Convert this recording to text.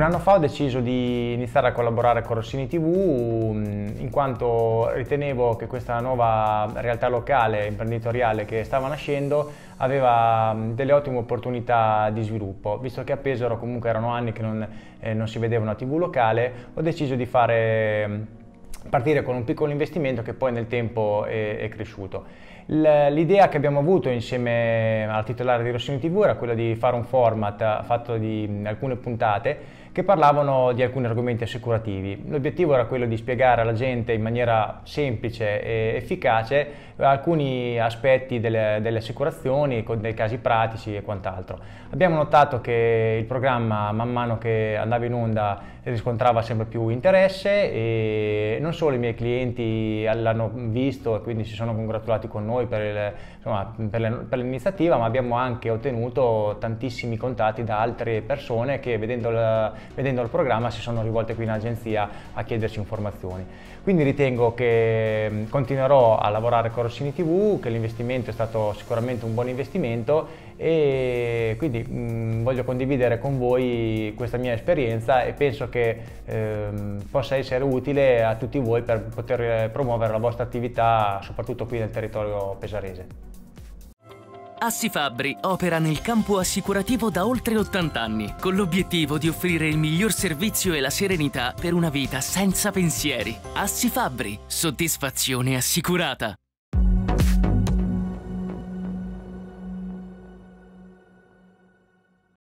Un anno fa ho deciso di iniziare a collaborare con Rossini TV in quanto ritenevo che questa nuova realtà locale imprenditoriale che stava nascendo aveva delle ottime opportunità di sviluppo. Visto che a Pesaro comunque erano anni che non, eh, non si vedeva una TV locale, ho deciso di fare partire con un piccolo investimento che poi nel tempo è, è cresciuto. L'idea che abbiamo avuto insieme al titolare di Rossini TV era quella di fare un format fatto di alcune puntate che parlavano di alcuni argomenti assicurativi. L'obiettivo era quello di spiegare alla gente in maniera semplice e efficace alcuni aspetti delle, delle assicurazioni, con dei casi pratici e quant'altro. Abbiamo notato che il programma man mano che andava in onda riscontrava sempre più interesse e non solo i miei clienti l'hanno visto e quindi si sono congratulati con noi per, il, insomma, per, l'iniziativa, ma abbiamo anche ottenuto tantissimi contatti da altre persone che vedendo il, vedendo il programma si sono rivolte qui in agenzia a chiederci informazioni. Quindi ritengo che mm, continuerò a lavorare con Rossini TV, che l'investimento è stato sicuramente un buon investimento e quindi mh, mm, voglio condividere con voi questa mia esperienza e penso che ehm, possa essere utile a tutti voi per poter promuovere la vostra attività soprattutto qui nel territorio pesarese. Assifabri opera nel campo assicurativo da oltre 80 anni, con l'obiettivo di offrire il miglior servizio e la serenità per una vita senza pensieri. Assifabri, soddisfazione assicurata.